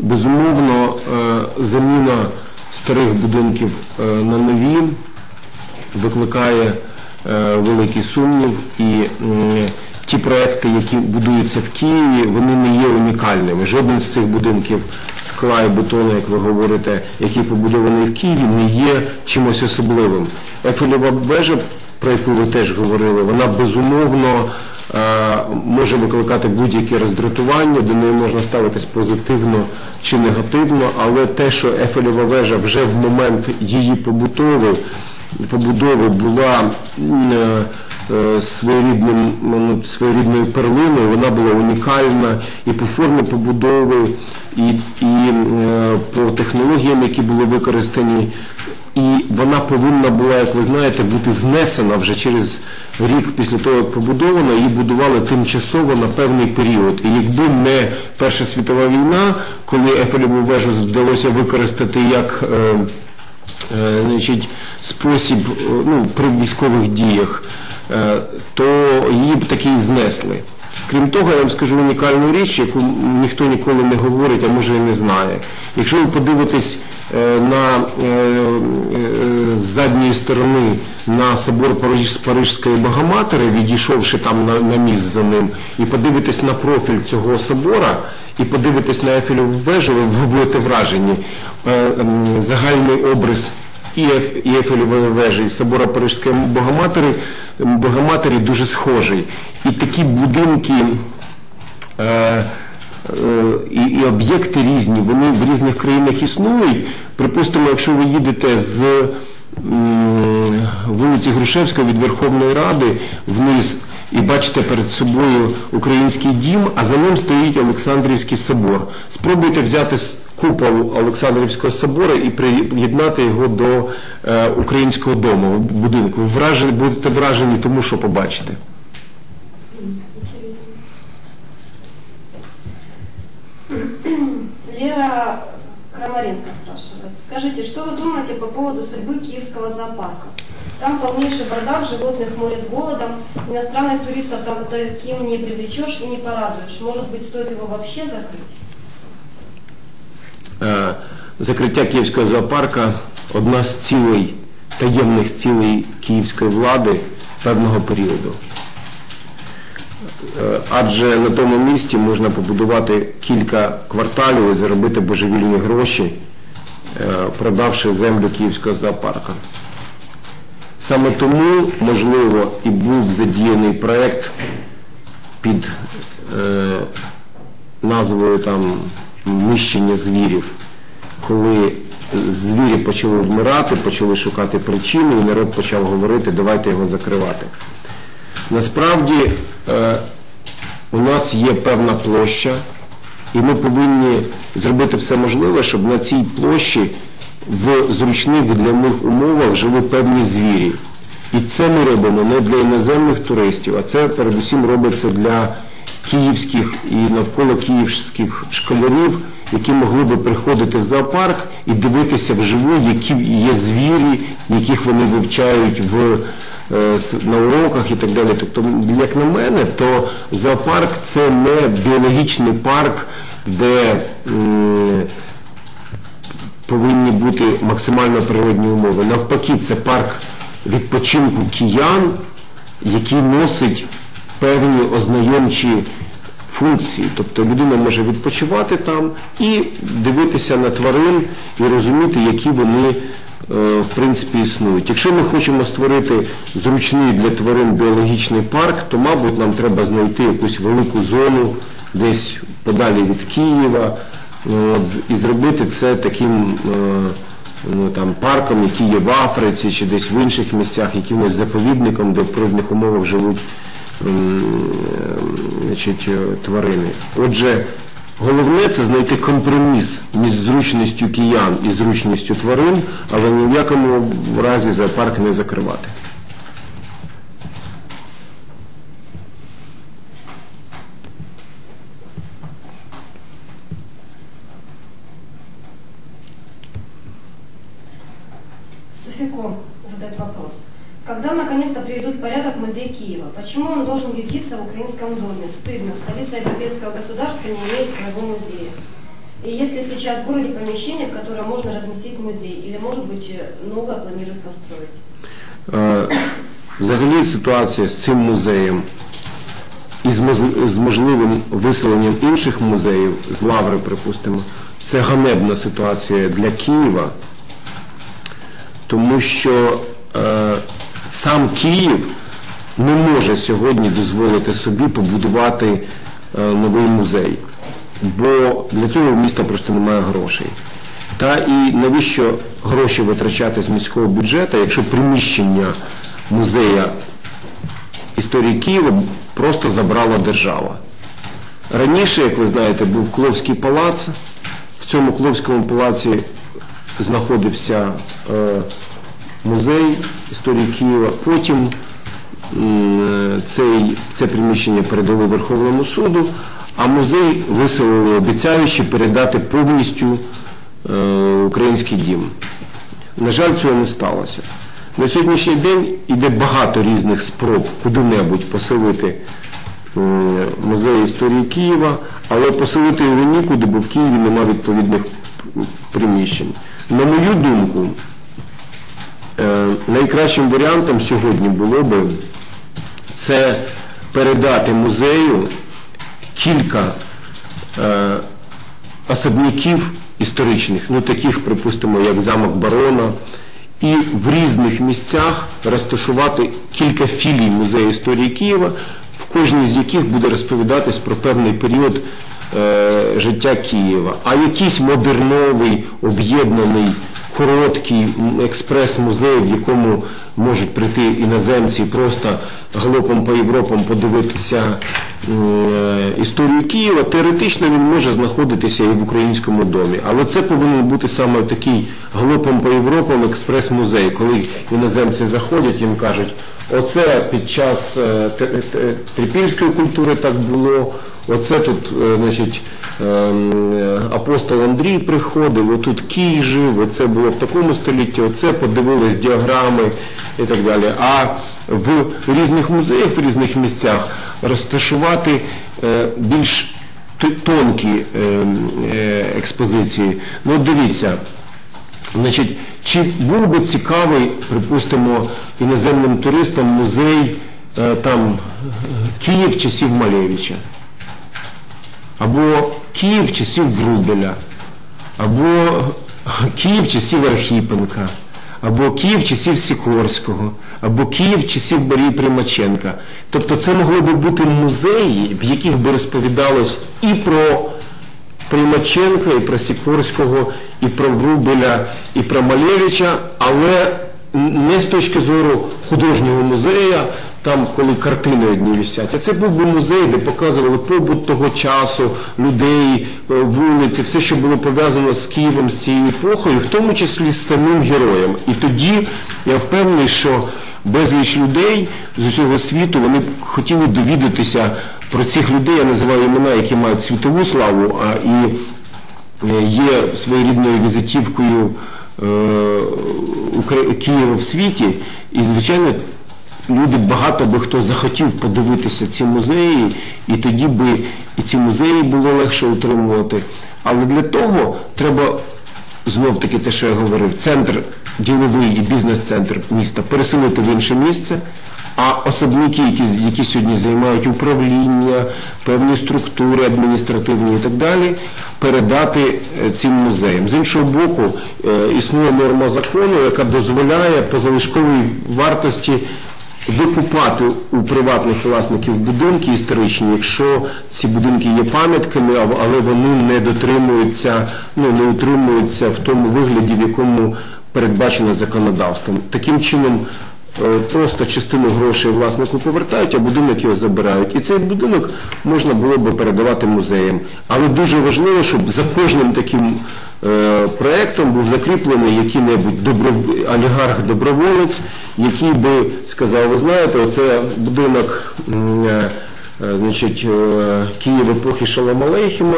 Безумовно, е, заміна старих будинків е, на нові викликає е, великий сумнів. І ті проекти, які будуються в Києві, вони не є унікальними. Жоден з цих будинків скла і бетону, як ви говорите, який побудований в Києві, не є чимось особливим. Ефелєва вежа, про яку ви теж говорили, вона безумовно е, може викликати будь-яке роздратування, до неї можна ставитись позитивно чи негативно, але те, що Ефелєва вежа вже в момент її побудови, побудови була е, е, своєрідним, ну, своєрідною перлиною, вона була унікальна і по формі побудови, і, і по технологіям, які були використані. І вона повинна була, як ви знаєте, бути знесена вже через рік після того, як побудована, її будували тимчасово на певний період. І якби не Перша світова війна, коли Ефелеву вежу вдалося використати як е, е, значить, спосіб е, ну, при військових діях, е, то її б таки і знесли. Крім того, я вам скажу унікальну річ, яку ніхто ніколи не говорить, а може і не знає. Якщо ви подивитесь е, на е, задньої сторони на собор Парижської Богоматери, відійшовши там на, на міст за ним, і подивитесь на профіль цього собора, і подивитесь на Ефелеву вежу, ви будете вражені. Е, Загальний образ і Еф- і Ефелевої вежі, і собора Парижської Богоматері, Богоматері дуже схожий. І такі будинки е, е, і, і об'єкти різні, вони в різних країнах існують. Припустимо, якщо ви їдете з вулиці Грушевського від Верховної Ради вниз і бачите перед собою український дім, а за ним стоїть Олександрівський собор. Спробуйте взяти купол Олександрівського собору і приєднати його до е, українського дому, будинку. Вражені, будете вражені тому, що побачите. Лера Крамаренко спрашивает. Скажите, что вы думаете по поводу судьбы Киевского зоопарка? Там полнейший бардак, животных морят голодом, иностранных туристов там таким не привлечешь и не порадуешь. Может быть, стоит его вообще закрыть? Е, Закриття Київського зоопарка одна з цілей, таємних цілей київської влади певного періоду. Е, Адже на тому місці можна побудувати кілька кварталів і заробити божевільні гроші, е, продавши землю Київського зоопарка. Саме тому, можливо, і був задіяний проєкт під е, назвою там нищення звірів, коли звірі почали вмирати, почали шукати причини, і народ почав говорити, давайте його закривати. Насправді е, у нас є певна площа, і ми повинні зробити все можливе, щоб на цій площі в зручних для них умовах жили певні звірі. І це ми робимо не для іноземних туристів, а це передусім робиться для київських і навколо київських школярів, які могли би приходити в зоопарк і дивитися вживу, які є звірі, яких вони вивчають в, на уроках і так далі. Тобто, як на мене, то зоопарк це не біологічний парк, де повинні бути максимально природні умови. Навпаки, це парк відпочинку киян, який носить певні ознайомчі функції. Тобто людина може відпочивати там і дивитися на тварин і розуміти, які вони е, в принципі існують. Якщо ми хочемо створити зручний для тварин біологічний парк, то, мабуть, нам треба знайти якусь велику зону десь подалі від Києва, Ну, і зробити це таким е, ну, парком, який є в Африці чи десь в інших місцях, якимось заповідником, де в природних умовах живуть е, е, тварини. Отже, головне це знайти компроміс між зручністю киян і зручністю тварин, але ні в якому разі зоопарк не закривати. Суфиком задает вопрос. Когда наконец-то приведут в порядок музей Киева? Почему он должен ютиться в украинском доме? Стыдно. Столица европейского государства не имеет своего музея. И есть ли сейчас в городе помещение, в котором можно разместить музей? Или, может быть, э, новое планируют построить? Е, Взагалі ситуація з цим музеєм і з, моз- з можливим виселенням інших музеїв, з Лаври, припустимо, це ганебна ситуація для Києва, тому що е, сам Київ не може сьогодні дозволити собі побудувати е, новий музей, бо для цього в міста просто немає грошей. Та і навіщо гроші витрачати з міського бюджету, якщо приміщення музея історії Києва просто забрала держава. Раніше, як ви знаєте, був Кловський палац. В цьому Кловському палаці знаходився е, музей історії Києва. Потім цей, це приміщення передали Верховному суду, а музей виселили, обіцяючи передати повністю е, український дім. На жаль, цього не сталося. На сьогоднішній день іде багато різних спроб куди-небудь поселити е, музей історії Києва, але поселити його нікуди, бо в Києві немає відповідних приміщень. На мою думку, найкращим варіантом сьогодні було би це передати музею кілька е, особняків історичних, ну таких, припустимо, як замок Барона, і в різних місцях розташувати кілька філій музею історії Києва, в кожній з яких буде розповідатись про певний період е, життя Києва. А якийсь модерновий, об'єднаний, короткий експрес-музей, в якому можуть прийти іноземці просто галопом по Європам подивитися е, історію Києва, теоретично він може знаходитися і в українському домі. Але це повинен бути саме такий галопом по Європам експрес-музей, коли іноземці заходять, їм кажуть, оце під час е, трипільської культури так було, оце тут, е, значить, ем, апостол Андрій приходив, отут Кій жив, оце було в такому столітті, оце подивились діаграми і так далі. А в різних музеях, в різних місцях розташувати е, більш тонкі е, е, експозиції. Ну, дивіться, Значить, чи був би цікавий, припустимо, іноземним туристам музей там Київ часів Малевича, або Київ часів Врубеля, або Київ часів Архіпенка, або Київ часів Сікорського, або Київ часів Марії Примаченка. Тобто це могли би бути музеї, в яких би розповідалось і про Примаченка, і про Сікорського, і про Врубеля, і про Малевича, але не з точки зору художнього музею, там, коли картини одні висять, а це був би музей, де показували побут того часу, людей, е, вулиці, все, що було пов'язано з Києвом, з цією епохою, в тому числі з самим героєм. І тоді я впевнений, що безліч людей з усього світу вони хотіли довідатися про цих людей, я називаю імена, які мають світову славу, а і е, є своєрідною візитівкою е, Києва в світі. І, звичайно, люди багато би хто захотів подивитися ці музеї, і тоді би і ці музеї було легше утримувати. Але для того треба знов таки те, що я говорив, центр діловий і бізнес-центр міста переселити в інше місце, а особники, які, які сьогодні займають управління, певні структури адміністративні і так далі, передати е, цим музеям. З іншого боку, е, існує норма закону, яка дозволяє по залишковій вартості викупати у приватних власників будинки історичні, якщо ці будинки є пам'ятками, але вони не дотримуються, ну не утримуються в тому вигляді, в якому передбачено законодавством. Таким чином. Е, Просто частину грошей власнику повертають, а будинок його забирають. І цей будинок можна було би передавати музеям. Але дуже важливо, щоб за кожним таким е, проектом був закріплений який-небудь добров... олігарх-доброволець, який би сказав, ви знаєте, оце будинок е, значить, Київ епохи Шалом Алейхіма,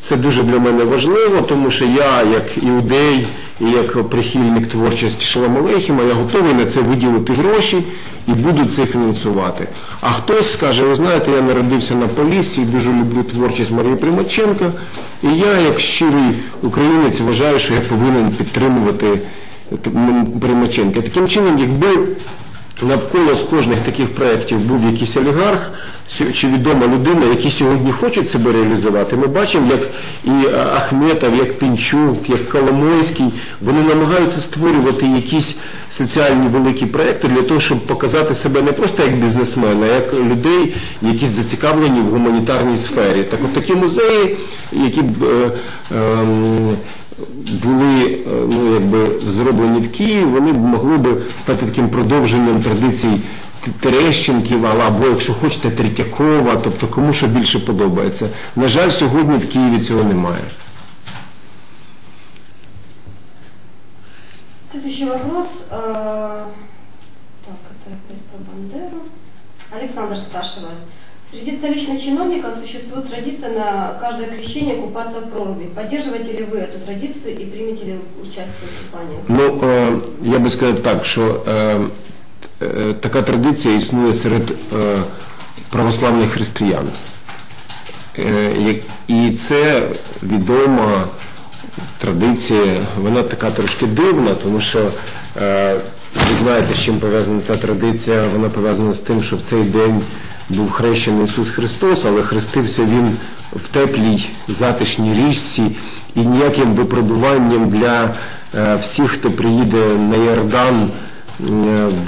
Це дуже для мене важливо, тому що я, як іудей і як прихильник творчості Шалом Алейхіма, я готовий на це виділити гроші і буду це фінансувати. А хтось скаже, ви знаєте, я народився на Поліссі, дуже люблю творчість Марії Примаченка, і я, як щирий українець, вважаю, що я повинен підтримувати Примаченка. Таким чином, якби навколо з кожних таких проєктів був якийсь олігарх чи відома людина, які сьогодні хочуть себе реалізувати. Ми бачимо, як і е, Ахметов, як Пінчук, як Коломойський, вони намагаються створювати якісь соціальні великі проєкти для того, щоб показати себе не просто як бізнесмена, а як людей, які зацікавлені в гуманітарній сфері. Так от такі музеї, які б е, ем, були е, ну, якби, зроблені в Києві, вони б могли б стати таким продовженням традицій Терещенків, або, якщо хочете, Третьякова, тобто кому що більше подобається. На жаль, сьогодні в Києві цього немає. Следующий вопрос. э, Так, это опять про Бандеру. Александр спрашивает. Среди столичных чиновников существует традиция на каждое крещение купаться в проруби. Поддерживаете ли вы эту традицию и примете ли участие в купании? Ну, е, я би сказав так, що е, е, така традиція існує серед е, православних християн. Е, як- і це відома традиція, вона така трошки дивна, тому що е, ви знаєте, з чим пов'язана ця традиція. Вона пов'язана з тим, що в цей день був хрещений Ісус Христос, але хрестився Він в теплій затишній річці і ніяким випробуванням для е, всіх, хто приїде на Йордан е,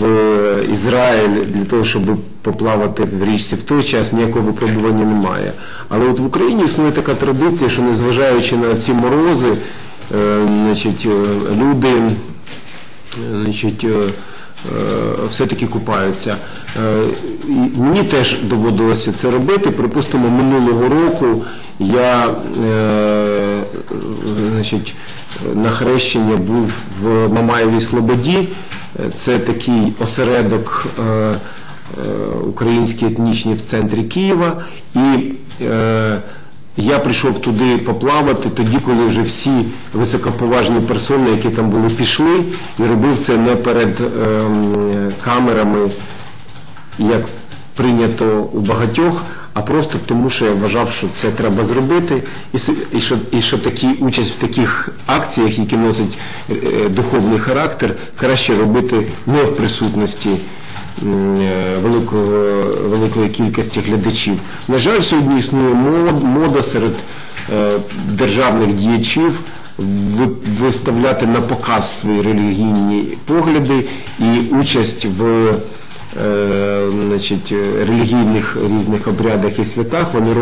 в Ізраїль для того, щоб поплавати в річці в той час, ніякого випробування немає. Але от в Україні існує така традиція, що незважаючи на ці морози, е, значить, е, люди е, значить, е, е, все-таки купаються. Е, Мені теж доводилося це робити. Припустимо, минулого року я значить, на хрещення був в Мамаєвій Слободі. Це такий осередок український етнічний в центрі Києва. І я прийшов туди поплавати тоді, коли вже всі високоповажні персони, які там були, пішли, і робив це не перед ем, камерами, як прийнято у багатьох, а просто тому, що я вважав, що це треба зробити, і, і, що, і що такі, участь в таких акціях, які носять е, духовний характер, краще робити не в присутності великого, великої кількості глядачів. На жаль, сьогодні існує мода серед е, державних діячів виставляти на показ свої релігійні погляди і участь в е, значить, е, релігійних різних обрядах і святах, вони,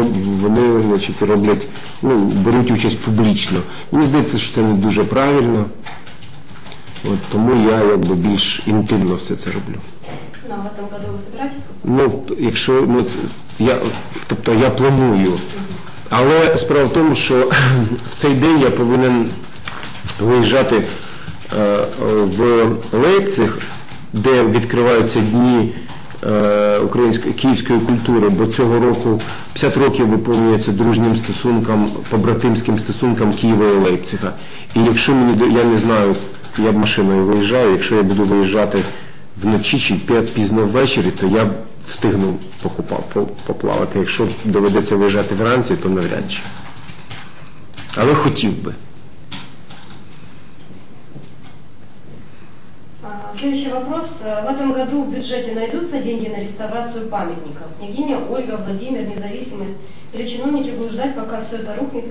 вони значить, роблять, ну, беруть участь публічно. Мені здається, що це не дуже правильно. От, тому я якби більш інтимно все це роблю. А в этом году вы собираетесь купаться? Ну, якщо ну, це, я, тобто я планую. Але справа в тому, що в цей день я повинен виїжджати е, в Лейпциг, де відкриваються дні е, української київської культури, бо цього року 50 років виповнюється дружнім стосункам, побратимським стосункам Києва і Лейпцига. І якщо мені я не знаю, я машиною виїжджаю, якщо я буду виїжджати вночі чи п'я- пізно ввечері, то я встигну покупав, по- поплавати. Якщо доведеться виїжджати вранці, то навряд чи. Але хотів би. А, Следующий вопрос. Э, В этом году в бюджете найдутся деньги на реставрацию памятников? Княгиня Ольга, Владимир, независимость? Или чиновники будут ждать, пока все это рухнет,